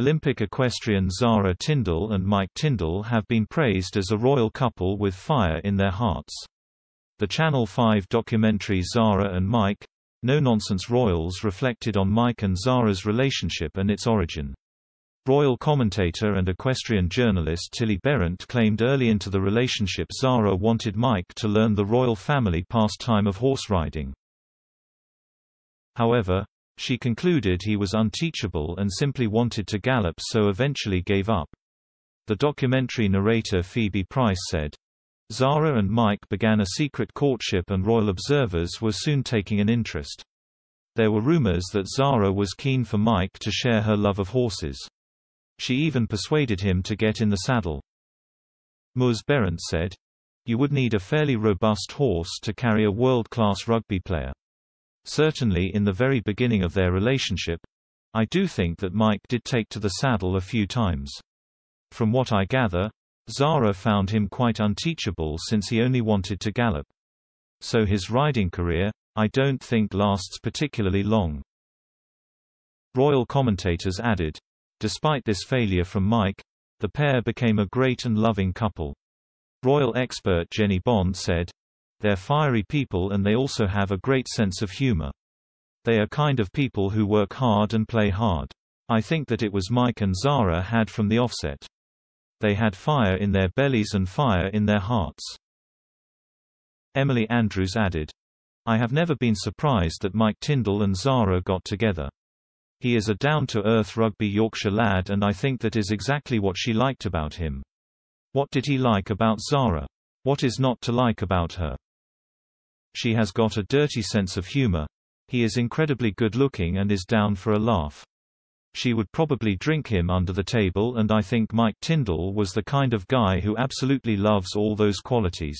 Olympic equestrian Zara Tindall and Mike Tindall have been praised as a royal couple with fire in their hearts. The Channel 5 documentary Zara and Mike No Nonsense Royals reflected on Mike and Zara's relationship and its origin. Royal commentator and equestrian journalist Tilly Berendt claimed early into the relationship Zara wanted Mike to learn the royal family pastime of horse riding. However, she concluded he was unteachable and simply wanted to gallop so eventually gave up. The documentary narrator Phoebe Price said, Zara and Mike began a secret courtship and royal observers were soon taking an interest. There were rumors that Zara was keen for Mike to share her love of horses. She even persuaded him to get in the saddle. Ms. Berendt said, You would need a fairly robust horse to carry a world-class rugby player. Certainly in the very beginning of their relationship, I do think that Mike did take to the saddle a few times. From what I gather, Zara found him quite unteachable since he only wanted to gallop. So his riding career, I don't think lasts particularly long. Royal commentators added, Despite this failure from Mike, the pair became a great and loving couple. Royal expert Jennie Bond said, they're fiery people and they also have a great sense of humor. They are kind of people who work hard and play hard. I think that it was Mike and Zara had from the offset. They had fire in their bellies and fire in their hearts. Emily Andrews added, I have never been surprised that Mike Tindall and Zara got together. He is a down-to-earth rugby Yorkshire lad and I think that is exactly what she liked about him. What did he like about Zara? What is not to like about her? She has got a dirty sense of humor. He is incredibly good-looking and is down for a laugh. She would probably drink him under the table and I think Mike Tindall was the kind of guy who absolutely loves all those qualities.